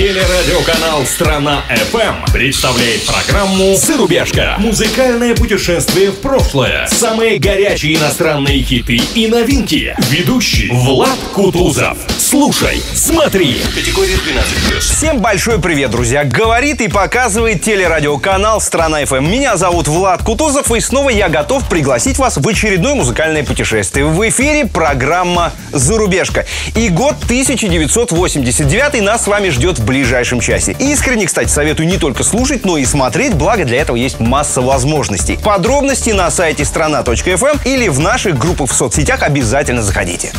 Телерадиоканал «Страна FM представляет программу «Зарубежка». Музыкальное путешествие в прошлое. Самые горячие иностранные хиты и новинки. Ведущий Влад Кутузов. Слушай, смотри. Категория 12+. Всем большой привет, друзья! Говорит и показывает телерадиоканал «Страна FM». Меня зовут Влад Кутузов, и снова я готов пригласить вас в очередное музыкальное путешествие. В эфире программа «Зарубежка». И год 1989 нас с вами ждет в ближайшем часе. Искренне, кстати, советую не только слушать, но и смотреть, благо для этого есть масса возможностей. Подробности на сайте страна.фм или в наших группах в соцсетях обязательно заходите.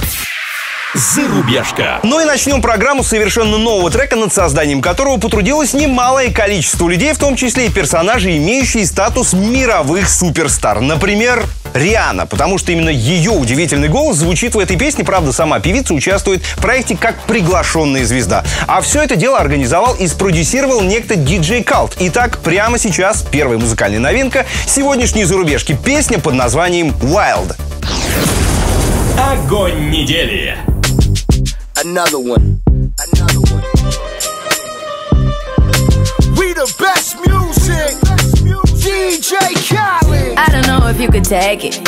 Зарубежка. Ну и начнем программу совершенно нового трека, над созданием которого потрудилось немалое количество людей, в том числе и персонажи, имеющие статус мировых суперстар. Например, Риана, потому что именно ее удивительный голос звучит в этой песне. Правда, сама певица участвует в проекте как приглашенная звезда. А все это дело организовал и спродюсировал некто диджей Калт. Итак, прямо сейчас первая музыкальная новинка сегодняшней зарубежки. Песня под названием «Wild». Огонь недели. another one. Another one. We the best music. DJ Khaled. I don't know if you could take it.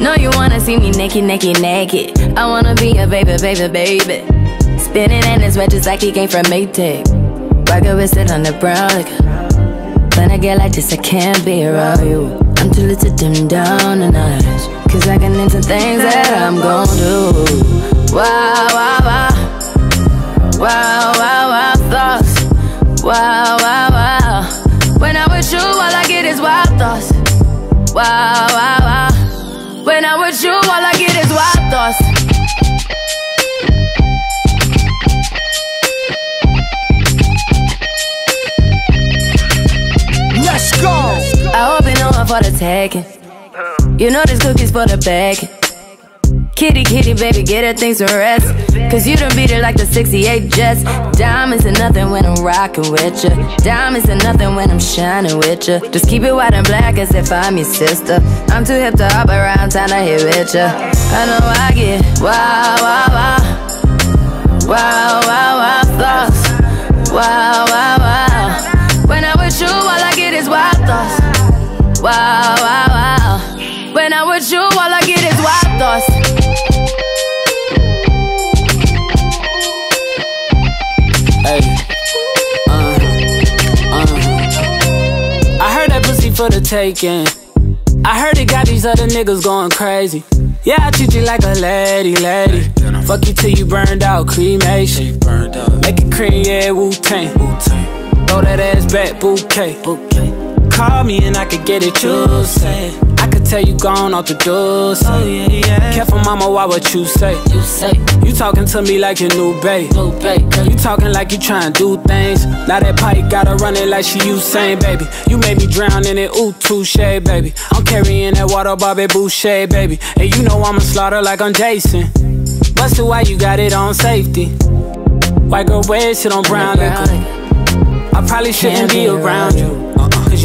No, you wanna see me naked, naked, naked. I wanna be a baby, baby, baby. Spinning in his red just like he came from Maytag. Rocket with it on the brown. Like, when I get like this, I can't be around you. I'm too little to dim down the night. Cause I can into things that I'm gon' do. Wow, wow, wow. Wow, wow, wow, thoughts. Wow, wow, wow. When I'm with you, all I get is wild thoughts. Wow, wow, wow. When I'm with you, all I get is wild thoughts. Let's go. I hope you know I'm for the taking. You know this cookie's for the bag. Kitty, kitty, baby, get her things to rest. Cause you done beat it like the 68 Jets. Diamonds are nothing when I'm rocking with ya. Diamonds are nothing when I'm shining with ya. Just keep it white and black as if I'm your sister. I'm too hip to hop around, time to hit with ya. I know I get wow, wow, wow. Wow, wow, wow, thoughts. Wow, wow, wow. The taking. I heard it got these other niggas going crazy. Yeah, I treat you like a lady, lady. Fuck you till you burned out, cremation. Make it cream, yeah, Wu Tang. Throw that ass back, bouquet. Call me and I could get it, you say. I could tell you gone off the door. Oh, yeah, yeah. Careful, mama, why what you say? You say you talking to me like your new babe. New babe. You talking like you trying to do things. Now that pipe gotta run it like she Usain, baby. You made me drown in it, ooh, touche, baby. I'm carrying that water, Bobby Boucher, baby. And you know I'ma slaughter like I'm Jason. Busted, why you got it on safety? White girl wear shit on brown liquor. I probably shouldn't be around you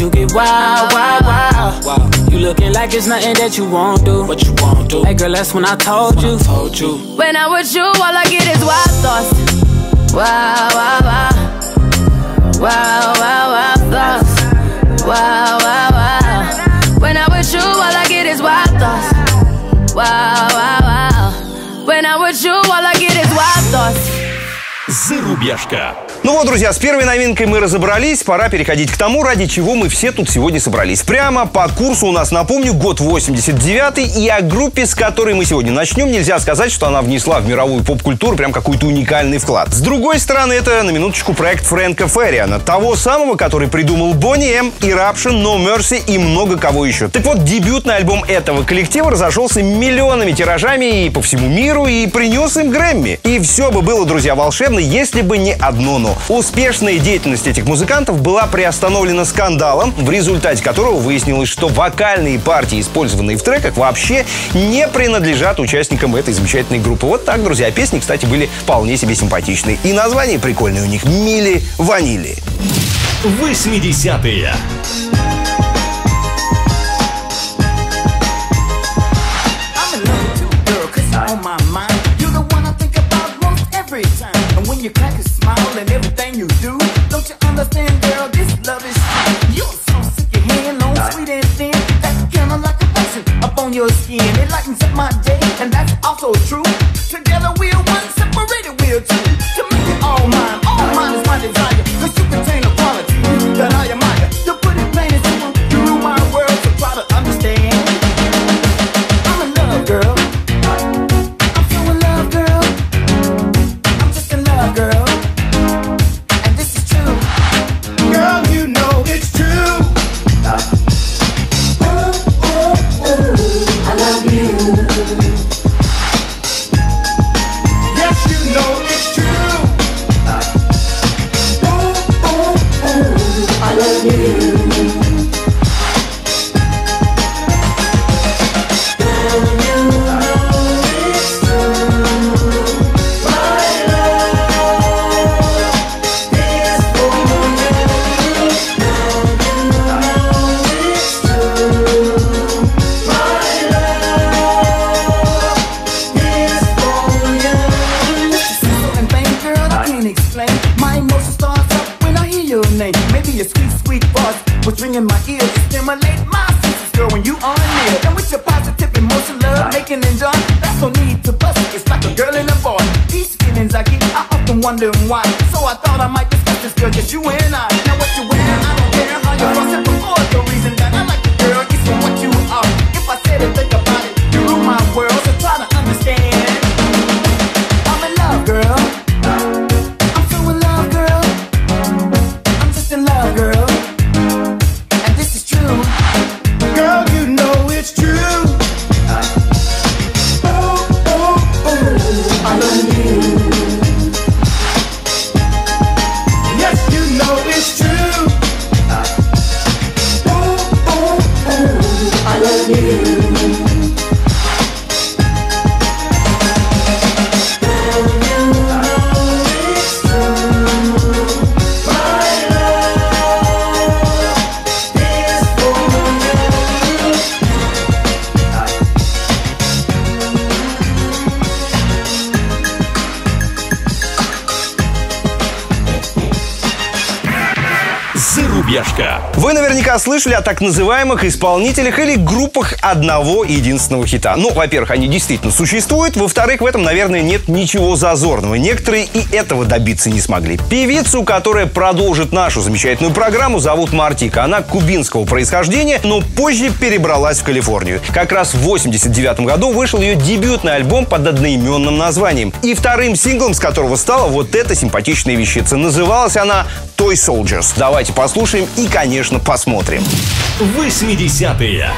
Cause you get wild, wild, wild. You looking like it's nothing that you won't do. What you won't do? Hey girl, that's when I told you. Told you. When I'm with you, all I get is wild thoughts. Wow, wow, wow. Wow, wow, wow, thoughts. Wow, wow, wow. When I'm with you, all I get is wild thoughts. Wow, wow, wow. When I'm with you, all I get is wild thoughts. Зарубежка. Ну вот, друзья, с первой новинкой мы разобрались. Пора переходить к тому, ради чего мы все тут сегодня собрались. Прямо по курсу у нас, напомню, год 89 и о группе, с которой мы сегодня начнем, нельзя сказать, что она внесла в мировую поп-культуру прям какой-то уникальный вклад. С другой стороны, это, на минуточку, проект Фрэнка Ферриана, того самого, который придумал Бонни М, Eruption, No Mercy и много кого еще. Так вот, дебютный альбом этого коллектива разошелся миллионами тиражами и по всему миру, и принес им Грэмми. И все бы было, друзья, волшебно, если бы не одно «но». Успешная деятельность этих музыкантов была приостановлена скандалом, в результате которого выяснилось, что вокальные партии, использованные в треках, вообще не принадлежат участникам этой замечательной группы. Вот так, друзья. Песни, кстати, были вполне себе симпатичные. И название прикольное у них «Мили Ванили». 80-е. On your skin. It lightens up my day, and that's also true. Together ears. to Stimulate my senses, girl, when you are near. And with your positive emotion, love, making and joy, that's no need to bust it. It's like a girl and a boy. These feelings I get, I often wonder why. So I thought I might discuss this, girl, just you and I. Now what you wear, I don't care how you fuss it before. The reason Зарубежка. Вы наверняка слышали о так называемых исполнителях или группах одного единственного хита. Ну, во-первых, они действительно существуют. Во-вторых, в этом, наверное, нет ничего зазорного. Некоторые и этого добиться не смогли. Певицу, которая продолжит нашу замечательную программу, зовут Мартика. Она кубинского происхождения, но позже перебралась в Калифорнию. Как раз в 89 году вышел ее дебютный альбом под одноименным названием. И вторым синглом, с которого стала вот эта симпатичная вещица. Называлась она Toy Soldiers. Давайте послушаем и, конечно, посмотрим. 80-е.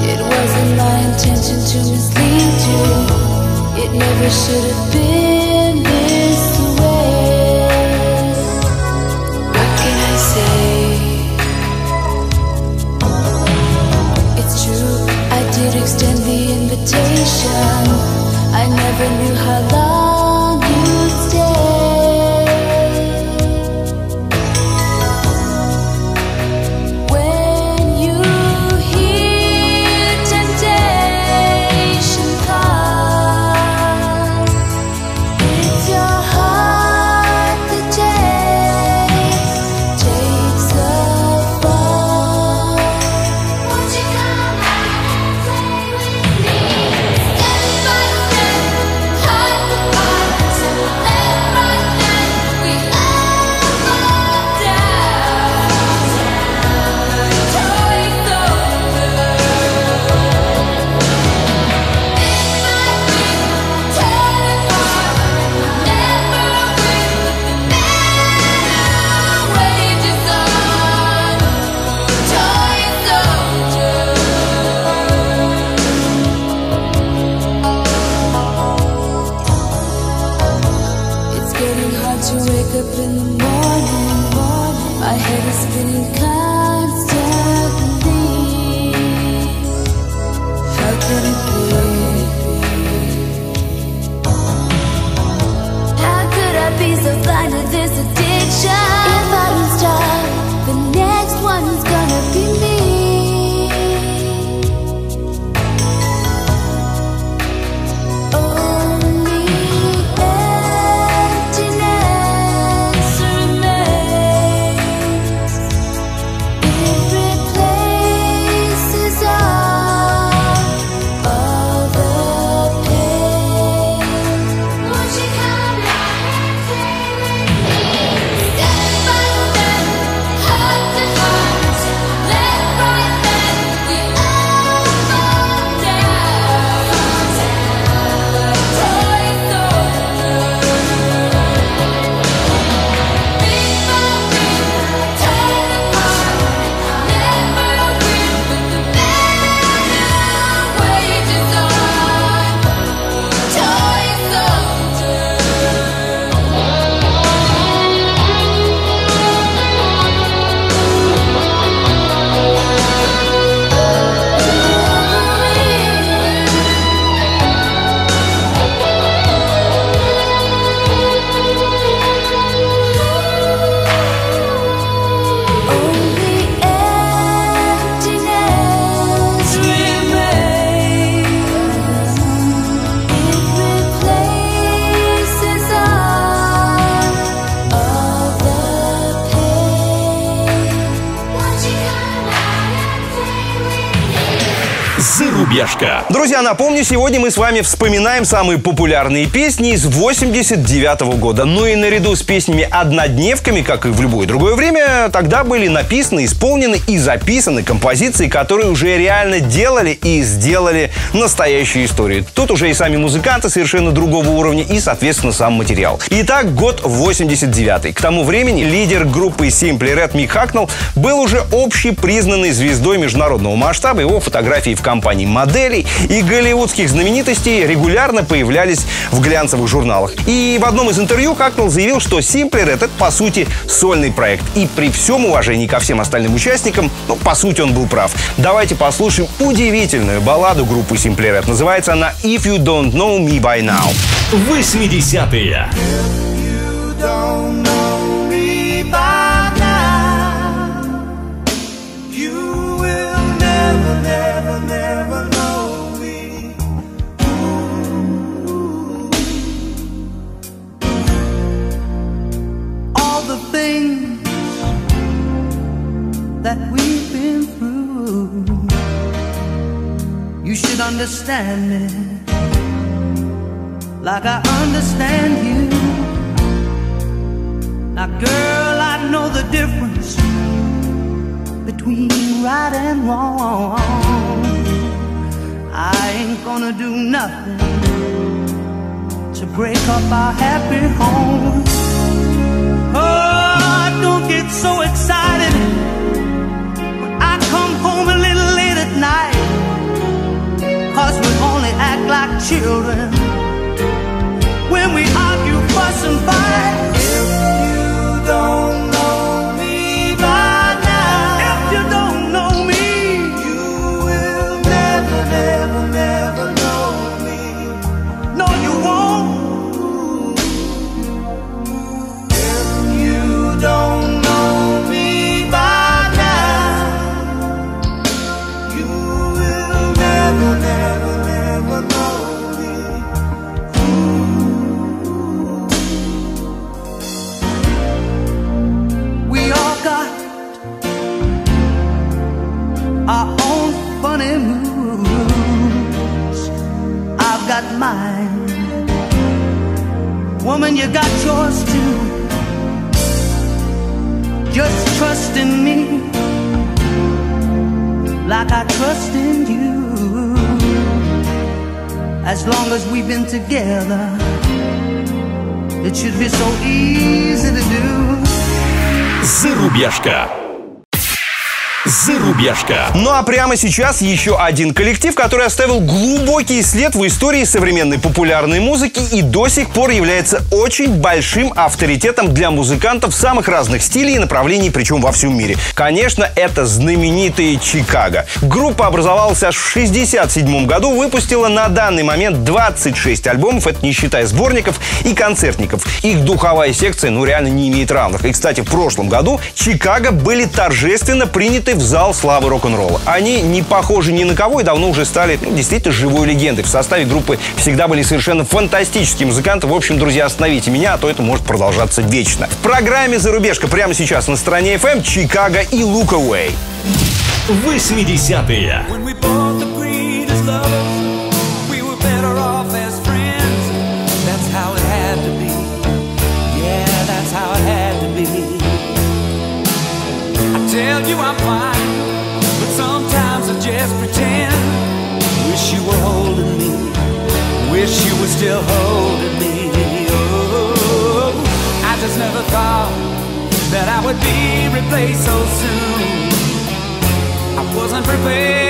It wasn't my intention to mislead you. It never should have been extend the invitation. I never knew how long Друзья, напомню, сегодня мы с вами вспоминаем самые популярные песни из 89 года. Ну и наряду с песнями «Однодневками», как и в любое другое время, тогда были написаны, исполнены и записаны композиции, которые уже реально делали и сделали настоящую историю. Тут уже и сами музыканты совершенно другого уровня и, соответственно, сам материал. Итак, год 89 К тому времени лидер группы Simply Red Мик Хакнелл был уже общепризнанной звездой международного масштаба. Его фотографии в компании моделей и голливудских знаменитостей регулярно появлялись в глянцевых журналах. И в одном из интервью Хакнелл заявил, что Simply Red — это, по сути, сольный проект. И при всем уважении ко всем остальным участникам, ну, по сути, он был прав. Давайте послушаем удивительную балладу группы Simply Red. Называется она «If You Don't Know Me By Now». 80-е. You don't know me by understand me like I understand you. Now, girl, I know the difference between right and wrong. I ain't gonna do nothing to break up our happy home. Oh, don't get so excited when I come home a little late at night. We only act like children when we argue, fuss, and fight. Woman, you got yours too. Just trust in me like I trust in you. As long as we've been together, it should be so easy to do. Зарубежка. Зарубежка. Ну а прямо сейчас еще один коллектив, который оставил глубокий след в истории современной популярной музыки и до сих пор является очень большим авторитетом для музыкантов самых разных стилей и направлений, причем во всем мире. Конечно, это знаменитые Чикаго. Группа образовалась аж в 67 году, выпустила на данный момент 26 альбомов, это не считая сборников и концертников. Их духовая секция, ну, реально не имеет равных. И, кстати, в прошлом году Чикаго были торжественно приняты в зал славы рок-н-ролла. Они не похожи ни на кого и давно уже стали ну, действительно живой легендой. В составе группы всегда были совершенно фантастические музыканты. В общем, друзья, остановите меня, а то это может продолжаться вечно. В программе «Зарубежка» прямо сейчас на стороне FM Чикаго и Лукауэй. 80-е. When we both agreed Were still holding me. Oh, I just never thought that I would be replaced so soon. I wasn't prepared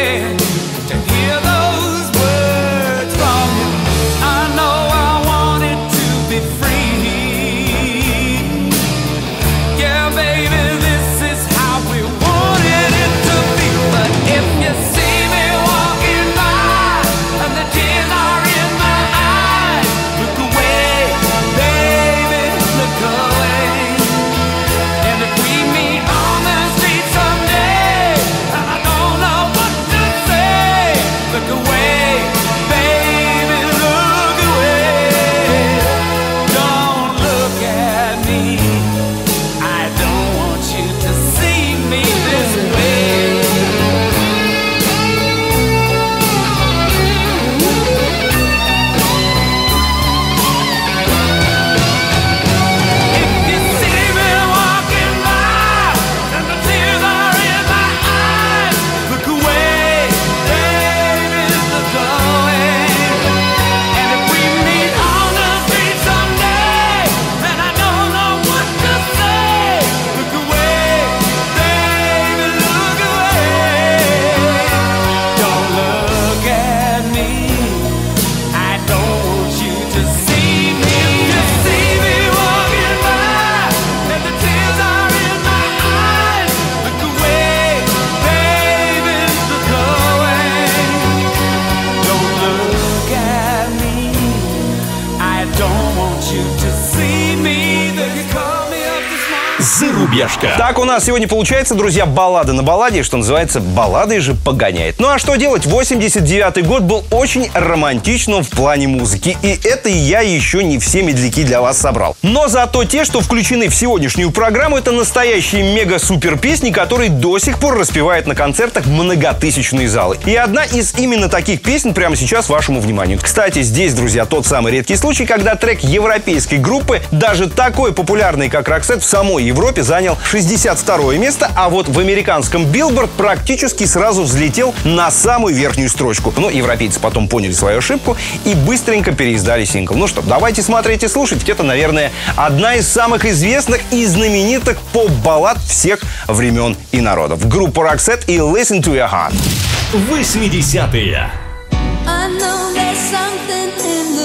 Зарубежка. Так у нас сегодня получается, друзья, баллада на балладе, что называется, балладой же погоняет. Ну а что делать? 89 год был очень романтичным в плане музыки. И это я еще не все медляки для вас собрал. Но зато те, что включены в сегодняшнюю программу, это настоящие мега-супер песни, которые до сих пор распевают на концертах многотысячные залы. И одна из именно таких песен прямо сейчас вашему вниманию. Кстати, здесь, друзья, тот самый редкий случай, когда трек европейской группы, даже такой популярный, как Роксет, в самой Европе занял 62 место, а вот в американском Билборд практически сразу взлетел на самую верхнюю строчку. Но европейцы потом поняли свою ошибку и быстренько переиздали сингл. Ну что, давайте смотреть и слушать. Это, наверное, одна из самых известных и знаменитых поп-баллад всех времен и народов. Группа Roxette и Listen to Your Heart. 80-е. I know there's something in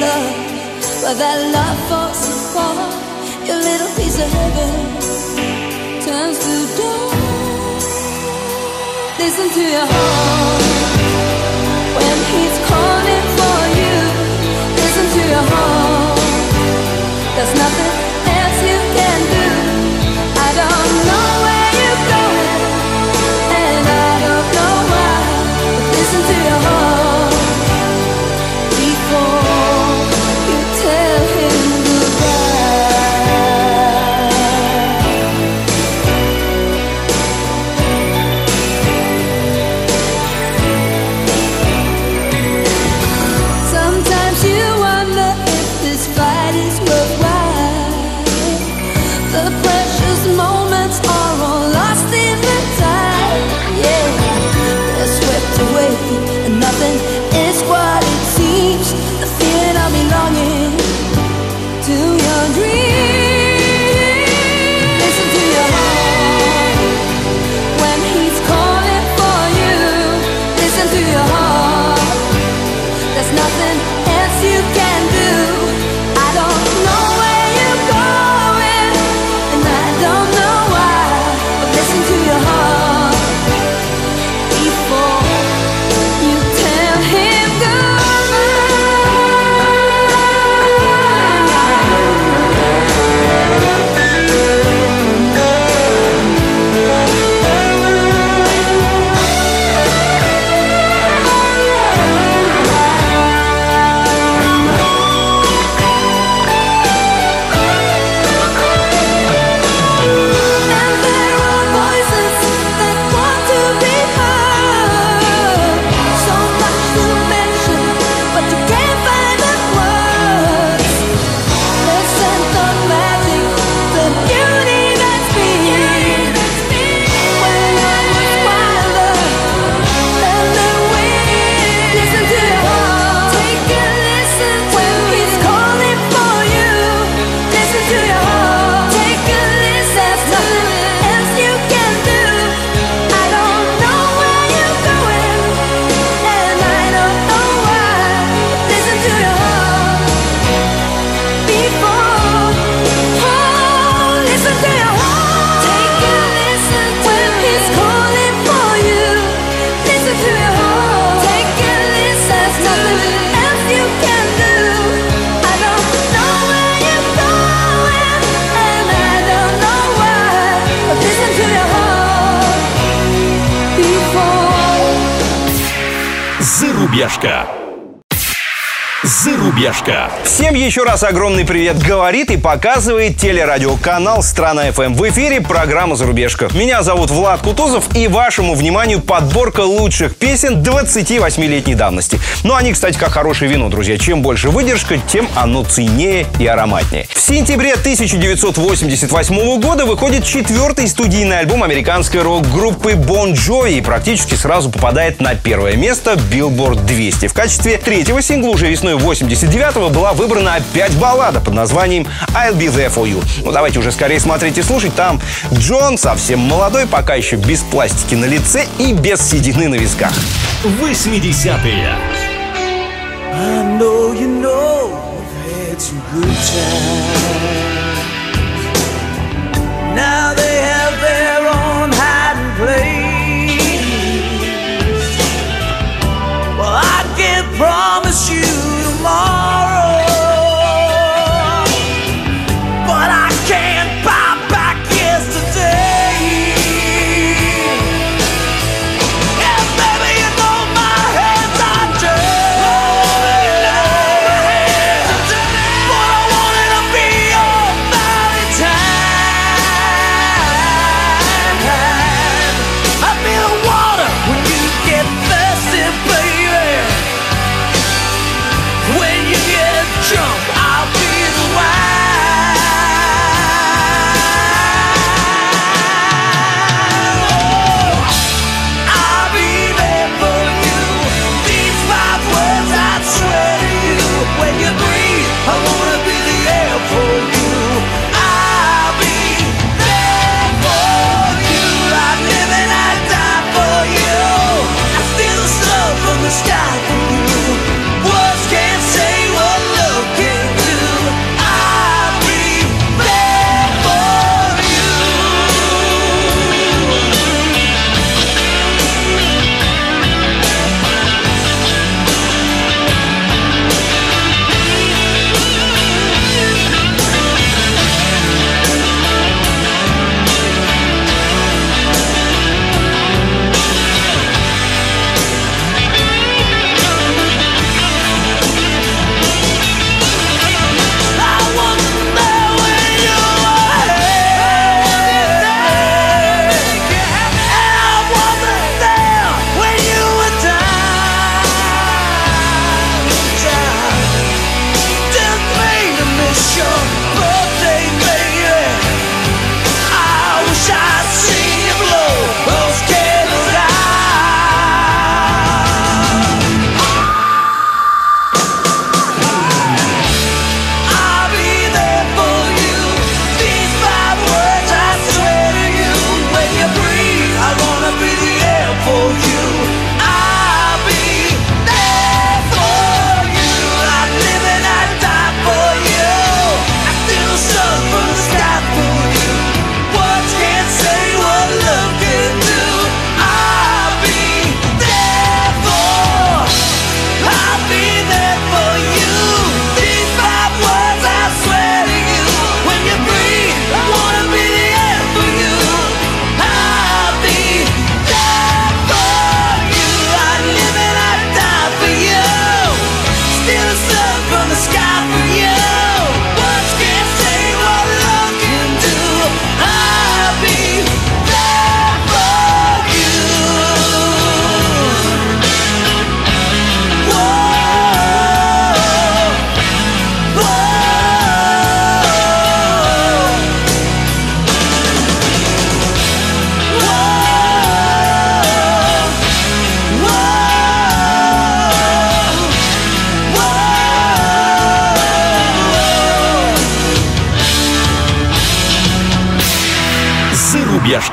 love, but that love falls apart. Your little piece of heaven turns to dawn. Listen to your heart when he's calling for you. Listen to your heart. There's nothing еще раз огромный привет говорит и показывает телерадиоканал «Страна ФМ». В эфире программа «Зарубежка». Меня зовут Влад Кутузов и вашему вниманию подборка лучших песен 28-летней давности. Ну, они, кстати, как хорошее вино, друзья. Чем больше выдержка, тем оно ценнее и ароматнее. В сентябре 1988 года выходит четвертый студийный альбом американской рок-группы Bon Jovi и практически сразу попадает на первое место Billboard 200. В качестве третьего сингла уже весной 89-го была выбрана опять баллада под названием I'll Be There For You. Ну, давайте уже скорее смотреть и слушать. Там Джон совсем молодой, пока еще без пластики на лице и без седины на висках. 80-е. I know you know we've had some good times. Now they have their own hiding place. Well, I can't promise you tomorrow,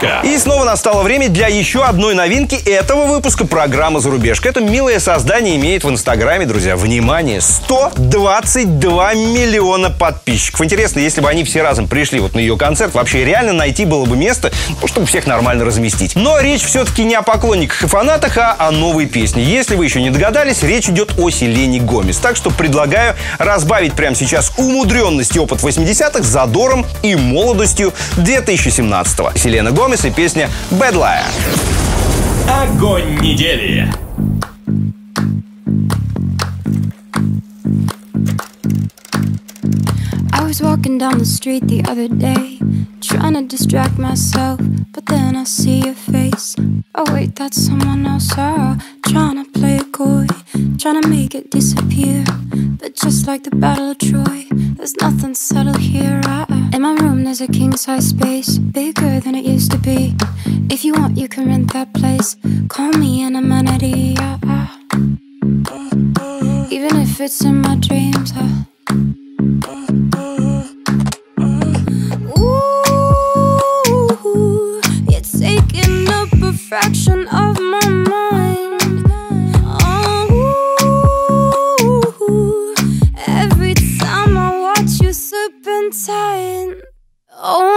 Зарубежка. И снова настало время для еще одной новинки этого выпуска программы «Зарубежка». Это милое создание имеет в Инстаграме, друзья, внимание, 122 миллиона подписчиков. Интересно, если бы они все разом пришли вот на ее концерт, вообще реально найти было бы место, ну, чтобы всех нормально разместить. Но речь все-таки не о поклонниках и фанатах, а о новой песне. Если вы еще не догадались, речь идет о Селене Гомес. Так что предлагаю разбавить прямо сейчас умудренность и опыт 80-х задором и молодостью 2017-го. Селена Гомес и песня «Bad Liar». Огонь недели. Was walking down the street the other day, trying to distract myself, but then I see your face. Oh, wait, that's someone else. Oh, trying to play it coy, trying to make it disappear. But just like the Battle of Troy, there's nothing subtle here. Uh, uh. In my room, there's a king size space, bigger than it used to be. If you want, you can rent that place. Call me an amenity. Uh, uh. Even if it's in my dreams.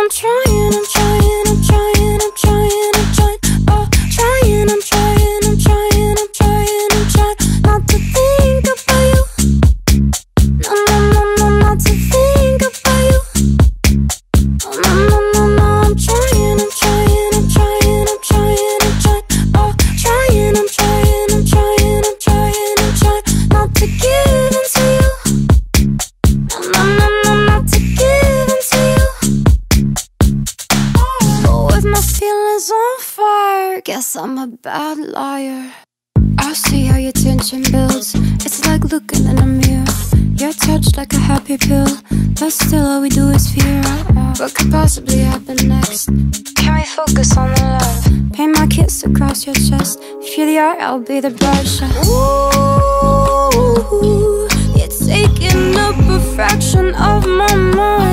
I'm trying, I'm a bad liar. I see how your tension builds. It's like looking in a mirror. You're touched like a happy pill, but still all we do is fear. What could possibly happen next? Can we focus on the love? Paint my kiss across your chest. If you're the art, I'll be the brush. Ooh, you're taking up a fraction of my mind.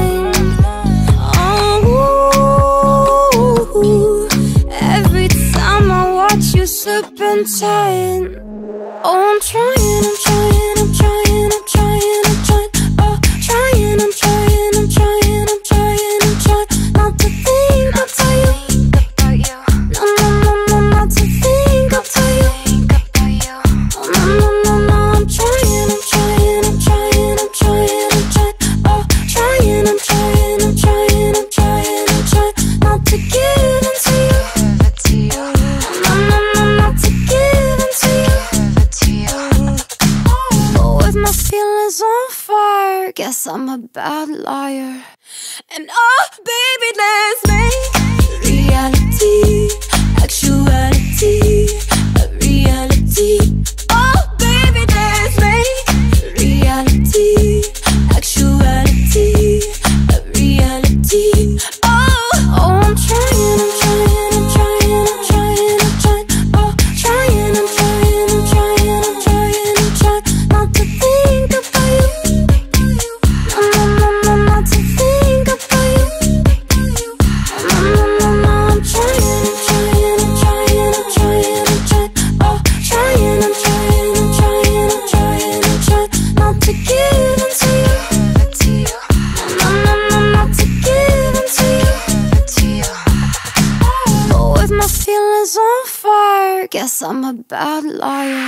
Oh, I'm trying, I'm trying,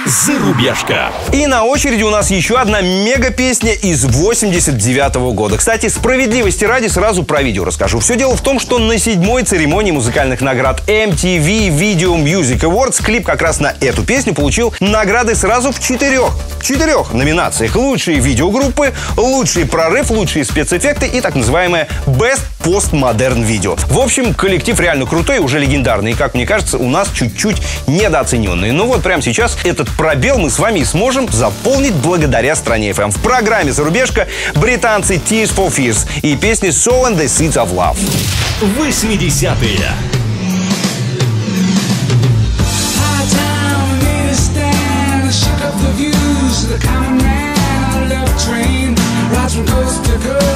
Зарубежка. И на очереди у нас еще одна мега-песня из 89 года. Кстати, справедливости ради сразу про видео расскажу. Все дело в том, что на седьмой церемонии музыкальных наград MTV Video Music Awards клип как раз на эту песню получил награды сразу в четырех, четырех номинациях. Лучшие видеогруппы, лучший прорыв, лучшие спецэффекты и так называемое Best Postmodern Video. В общем, коллектив реально крутой уже легендарный. И, как мне кажется, у нас чуть-чуть недооцененный. Ну вот прямо сейчас этот пробел мы с вами и сможем заполнить благодаря стране FM. В программе «Зарубежка» британцы Tears for Fears и песни So and the Seeds of Love. 80-е. High town, made a stand, shook up the common man, love train, rides from coast to coast.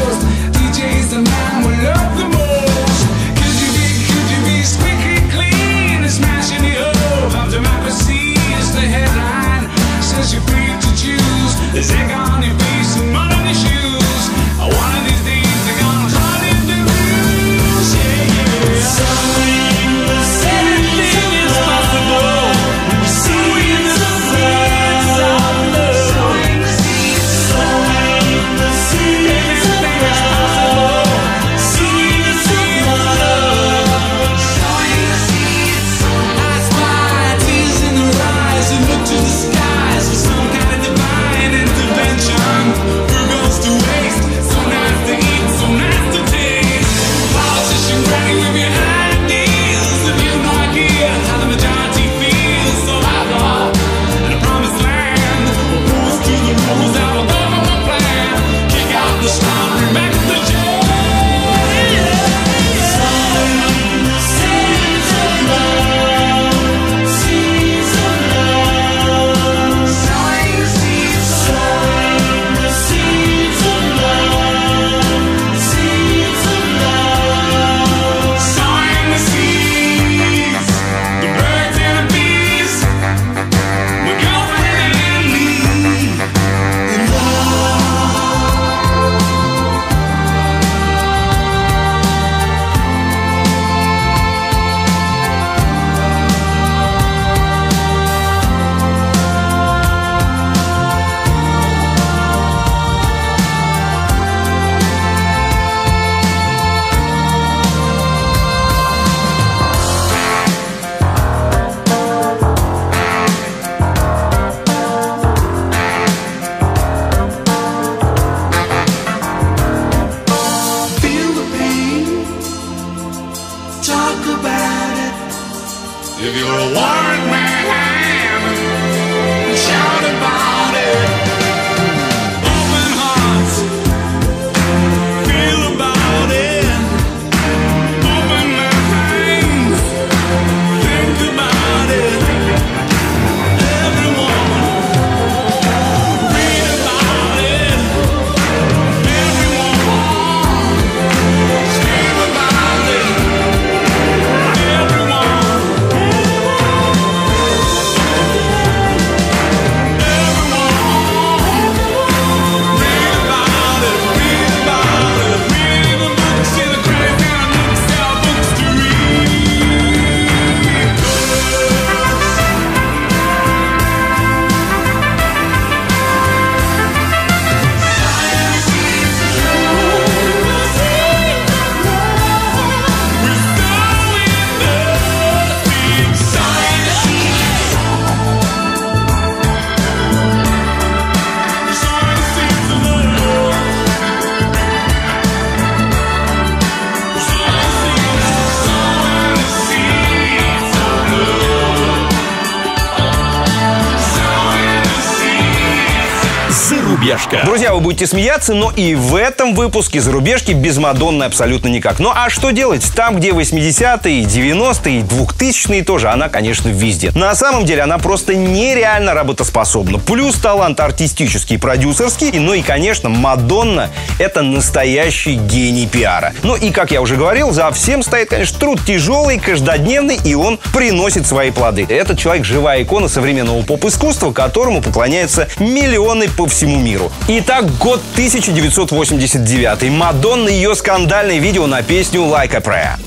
Будете смеяться, но и в этом выпуске зарубежки без Мадонны абсолютно никак. Ну а что делать? Там, где 80-е, 90-е, 2000-е тоже, она, конечно, везде. На самом деле она просто нереально работоспособна. Плюс талант артистический и продюсерский. Ну и, конечно, Мадонна — это настоящий гений пиара. Ну и, как я уже говорил, за всем стоит, конечно, труд тяжелый, каждодневный, и он приносит свои плоды. Этот человек — живая икона современного поп-искусства, которому поклоняются миллионы по всему миру. Итак, год 1989. Мадонна и ее скандальное видео на песню «Like a Prayer».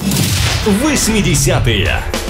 80-е.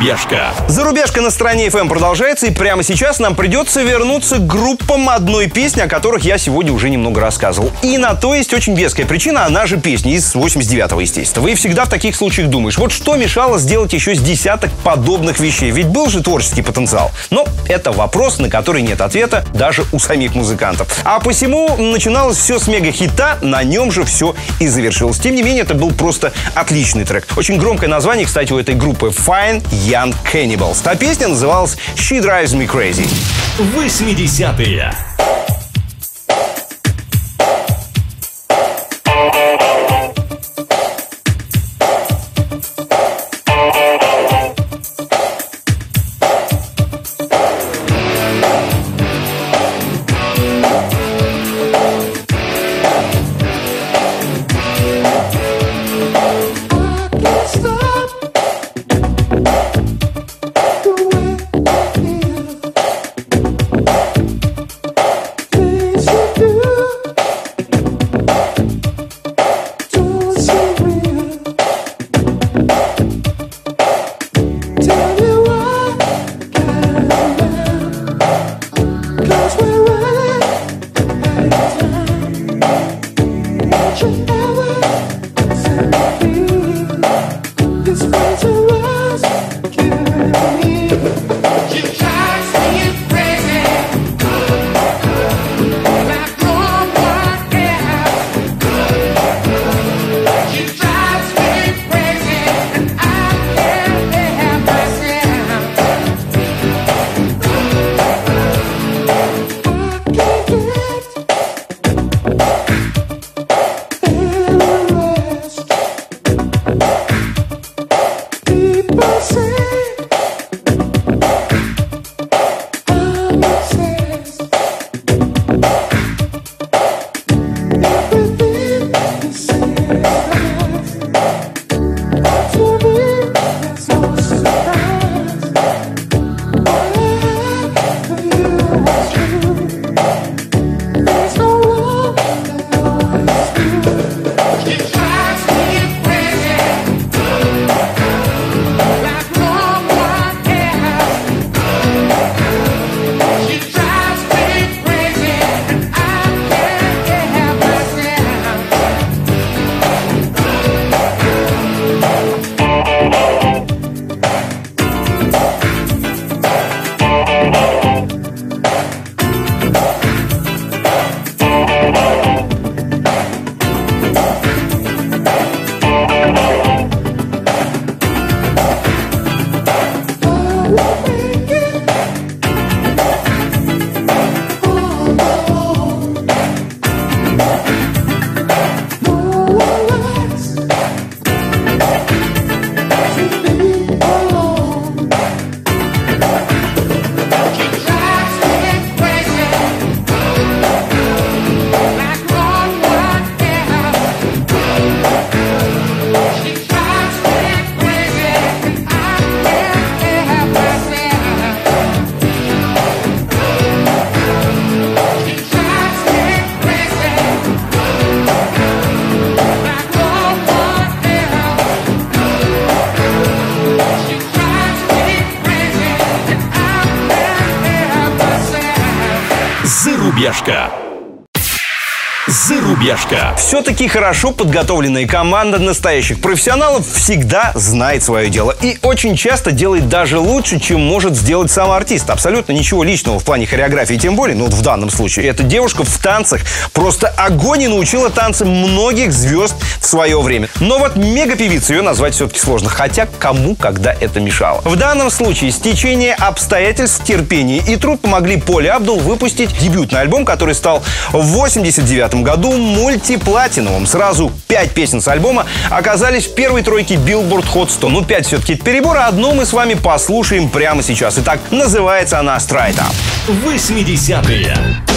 Зарубежка. Зарубежка на стороне FM продолжается, и прямо сейчас нам придется вернуться к группам одной песни, о которых я сегодня уже немного рассказывал. И на то есть очень веская причина, она же песня из 89-го, естественно. Вы всегда в таких случаях думаешь, вот что мешало сделать еще с десяток подобных вещей? Ведь был же творческий потенциал. Но это вопрос, на который нет ответа даже у самих музыкантов. А посему начиналось все с мега-хита, на нем же все и завершилось. Тем не менее, это был просто отличный трек. Очень громкое название, кстати, у этой группы Fine Young Cannibals. Та песня называлась She Drives Me Crazy. 80-е. Все-таки хорошо подготовленная команда настоящих профессионалов всегда знает свое дело. И очень часто делает даже лучше, чем может сделать сам артист. Абсолютно ничего личного в плане хореографии, тем более, ну вот в данном случае. Эта девушка в танцах просто огонь и научила танцам многих звезд свое время. Но вот мега-певицей ее назвать все-таки сложно. Хотя кому когда это мешало. В данном случае стечение обстоятельств, терпение и труд помогли Поле Абдул выпустить дебютный альбом, который стал в 89 году мультиплатиновым. Сразу пять песен с альбома оказались в первой тройке Billboard Hot 100. Ну, пять все-таки это перебор, а одну мы с вами послушаем прямо сейчас. Итак, называется она Straight Up. 80-е.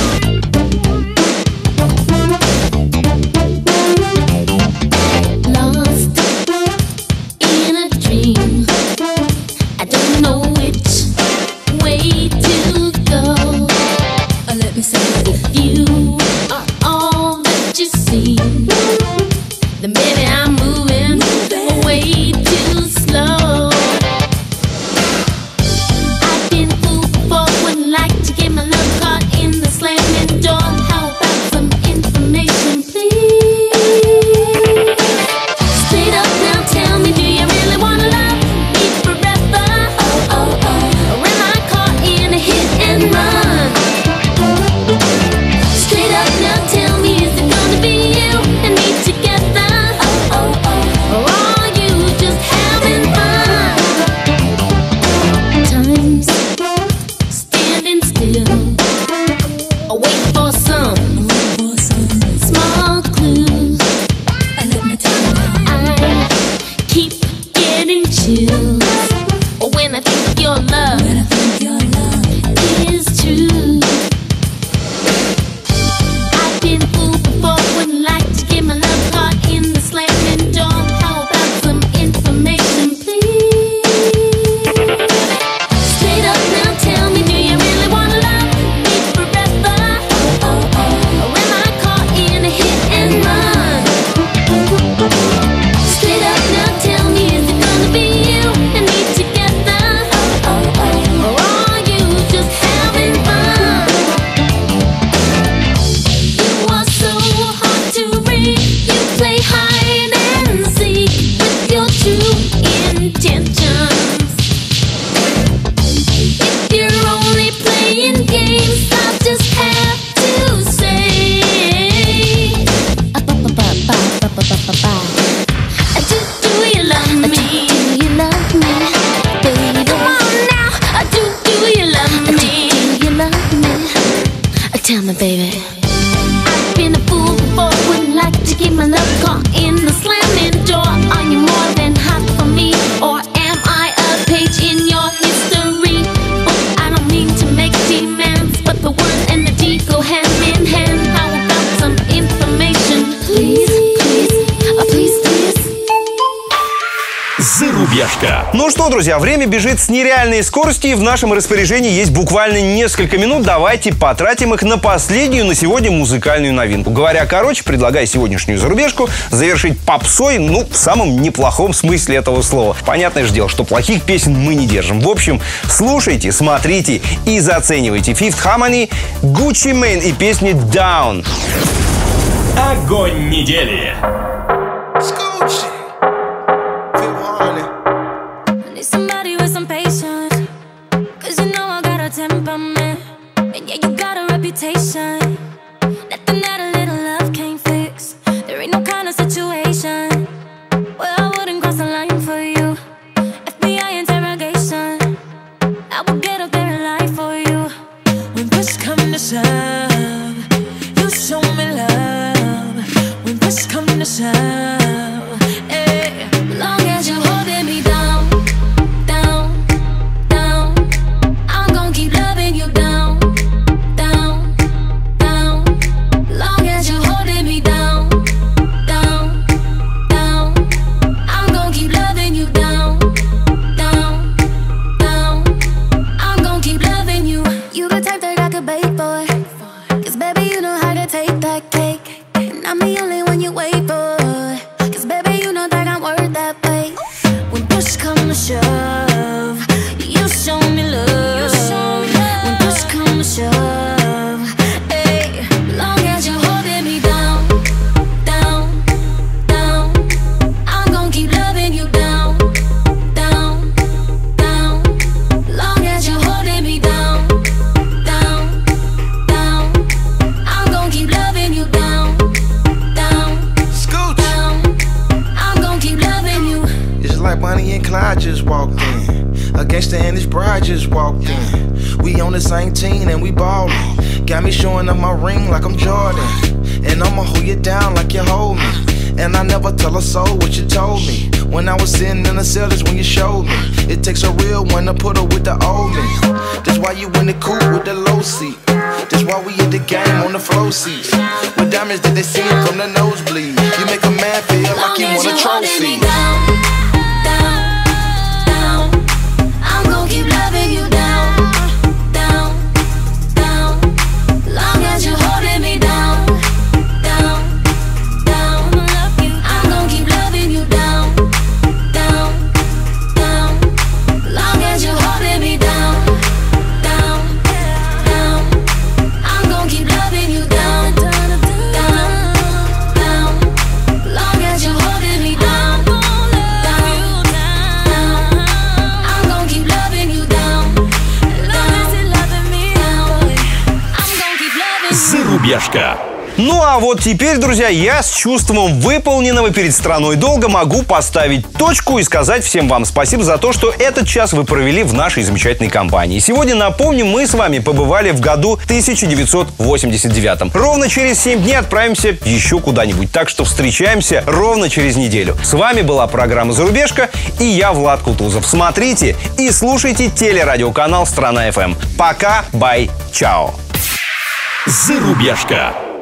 Друзья, время бежит с нереальной скоростью, и в нашем распоряжении есть буквально несколько минут. Давайте потратим их на последнюю на сегодня музыкальную новинку. Говоря короче, предлагаю сегодняшнюю зарубежку завершить попсой, ну, в самом неплохом смысле этого слова. Понятное же дело, что плохих песен мы не держим. В общем, слушайте, смотрите и заценивайте. Fifth Harmony, Gucci Mane и песня Down. Огонь недели. Reputation. We on the same team and we ballin'. Got me showing up my ring like I'm Jordan. And I'ma hold you down like you hold me. And I never tell a soul what you told me. When I was sitting in the cell is when you showed me. It takes a real one to put her with the old me. That's why you in the coupe with the low seat. That's why we at the game on the flow seats. With diamonds that they see from the nosebleed. You make a man feel like he want a trophy. А вот теперь, друзья, я с чувством выполненного перед страной долга могу поставить точку и сказать всем вам спасибо за то, что этот час вы провели в нашей замечательной компании. Сегодня, напомню, мы с вами побывали в году 1989. Ровно через 7 дней отправимся еще куда-нибудь. Так что встречаемся ровно через неделю. С вами была программа «Зарубежка» и я, Влад Кутузов. Смотрите и слушайте телерадиоканал «Страна FM». Пока, бай, чао. Зарубежка.